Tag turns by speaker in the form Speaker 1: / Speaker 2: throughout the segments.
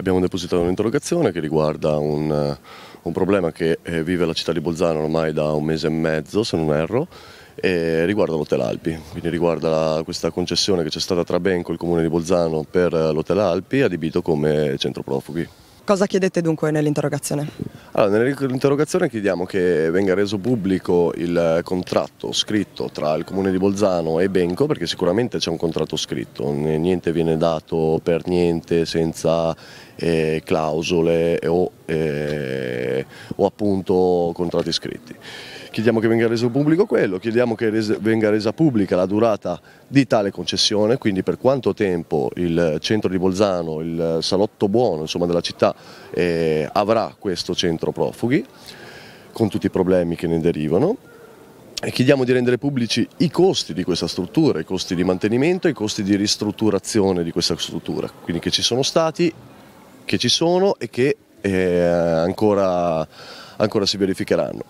Speaker 1: abbiamo depositato un'interrogazione che riguarda un, un problema che eh, vive la città di Bolzano ormai da un mese e mezzo, se non erro, e riguarda l'Hotel Alpi, quindi riguarda la, questa concessione che c'è stata tra Benco e il comune di Bolzano per l'Hotel Alpi adibito come centro profughi.
Speaker 2: Cosa chiedete dunque nell'interrogazione?
Speaker 1: Allora, nell'interrogazione chiediamo che venga reso pubblico il contratto scritto tra il comune di Bolzano e Benco, perché sicuramente c'è un contratto scritto, niente viene dato per niente senza eh, clausole o, eh, o appunto contratti scritti. Chiediamo che venga reso pubblico quello, chiediamo che rese, venga resa pubblica la durata di tale concessione, quindi per quanto tempo il centro di Bolzano, il salotto buono insomma, della città eh, avrà questo centro profughi, con tutti i problemi che ne derivano. E chiediamo di rendere pubblici i costi di questa struttura, i costi di mantenimento, i costi di ristrutturazione di questa struttura, quindi che ci sono stati, che ci sono e che eh, ancora, ancora si verificheranno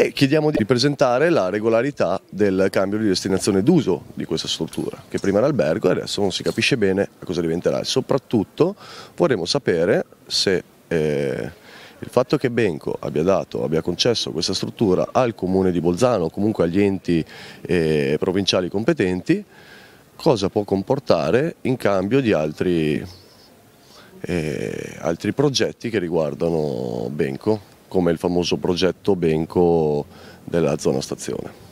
Speaker 1: e chiediamo di ripresentare la regolarità del cambio di destinazione d'uso di questa struttura, che prima era albergo e adesso non si capisce bene a cosa diventerà. E soprattutto vorremmo sapere se eh, il fatto che Benco abbia, dato, abbia concesso questa struttura al comune di Bolzano o comunque agli enti eh, provinciali competenti, cosa può comportare in cambio di altri, eh, altri progetti che riguardano Benco come il famoso progetto Benco della zona stazione.